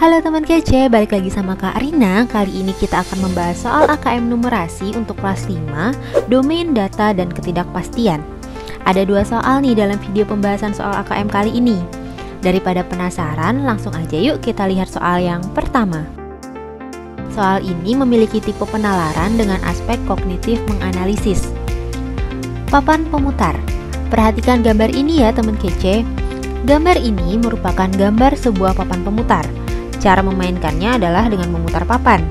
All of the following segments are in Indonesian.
Halo teman kece, balik lagi sama Kak Rina Kali ini kita akan membahas soal AKM numerasi untuk kelas 5 Domain data dan ketidakpastian. Ada dua soal nih dalam video pembahasan soal AKM kali ini. Daripada penasaran, langsung aja yuk kita lihat soal yang pertama. Soal ini memiliki tipe penalaran dengan aspek kognitif menganalisis. Papan pemutar. Perhatikan gambar ini ya teman kece. Gambar ini merupakan gambar sebuah papan pemutar Cara memainkannya adalah dengan memutar papan.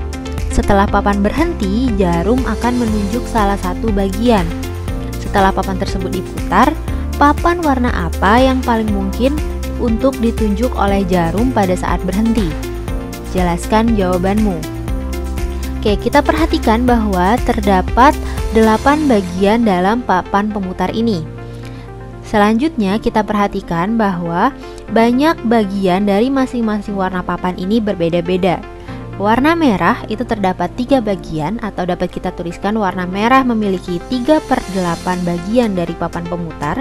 Setelah papan berhenti, jarum akan menunjuk salah satu bagian. Setelah papan tersebut diputar, papan warna apa yang paling mungkin untuk ditunjuk oleh jarum pada saat berhenti? Jelaskan jawabanmu. Oke, kita perhatikan bahwa terdapat 8 bagian dalam papan pemutar ini. Selanjutnya kita perhatikan bahwa banyak bagian dari masing-masing warna papan ini berbeda-beda. Warna merah itu terdapat tiga bagian atau dapat kita tuliskan warna merah memiliki 3 per 8 bagian dari papan pemutar.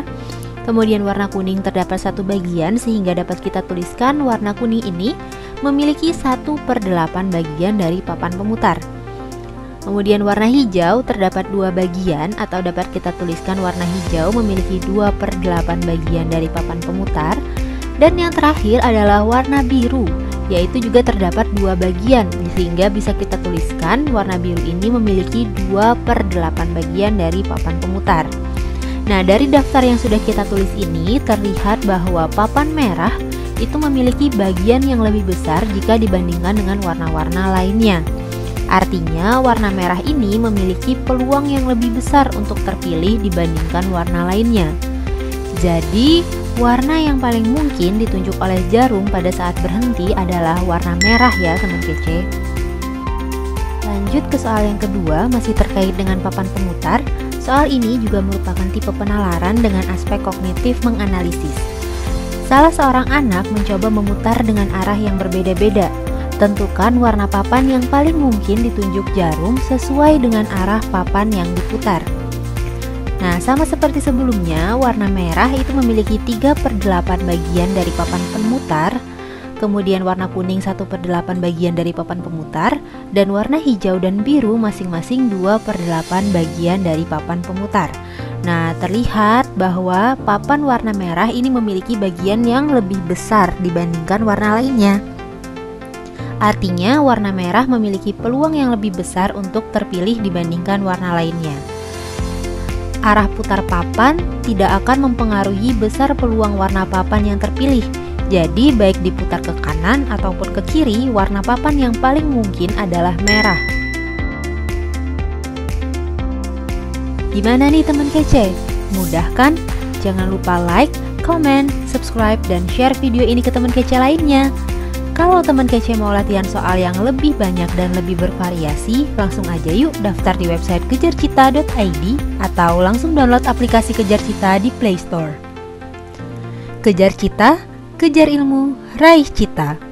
Kemudian warna kuning terdapat satu bagian sehingga dapat kita tuliskan warna kuning ini memiliki 1 per 8 bagian dari papan pemutar. Kemudian warna hijau terdapat dua bagian atau dapat kita tuliskan warna hijau memiliki 2 per 8 bagian dari papan pemutar. Dan yang terakhir adalah warna biru, yaitu juga terdapat dua bagian, sehingga bisa kita tuliskan warna biru ini memiliki 2 per 8 bagian dari papan pemutar. Nah, dari daftar yang sudah kita tulis ini terlihat bahwa papan merah itu memiliki bagian yang lebih besar jika dibandingkan dengan warna-warna lainnya. Artinya, warna merah ini memiliki peluang yang lebih besar untuk terpilih dibandingkan warna lainnya. Jadi, warna yang paling mungkin ditunjuk oleh jarum pada saat berhenti adalah warna merah ya teman kece. Lanjut ke soal yang kedua, masih terkait dengan papan pemutar. Soal ini juga merupakan tipe penalaran dengan aspek kognitif menganalisis. Salah seorang anak mencoba memutar dengan arah yang berbeda-beda, Tentukan warna papan yang paling mungkin ditunjuk jarum sesuai dengan arah papan yang diputar. Nah, sama seperti sebelumnya, warna merah itu memiliki 3 per 8 bagian dari papan pemutar, kemudian warna kuning 1 per 8 bagian dari papan pemutar, dan warna hijau dan biru masing-masing 2 per 8 bagian dari papan pemutar. Nah, terlihat bahwa papan warna merah ini memiliki bagian yang lebih besar dibandingkan warna lainnya. Artinya, warna merah memiliki peluang yang lebih besar untuk terpilih dibandingkan warna lainnya. Arah putar papan tidak akan mempengaruhi besar peluang warna papan yang terpilih. Jadi, baik diputar ke kanan ataupun ke kiri, warna papan yang paling mungkin adalah merah. Gimana nih teman kece? Mudah kan? Jangan lupa like, comment, subscribe, dan share video ini ke teman kece lainnya. Kalau teman kece mau latihan soal yang lebih banyak dan lebih bervariasi, langsung aja yuk daftar di website kejarcita.id atau langsung download aplikasi Kejar Cita di Play Store. Kejar Cita, kejar ilmu, raih cita.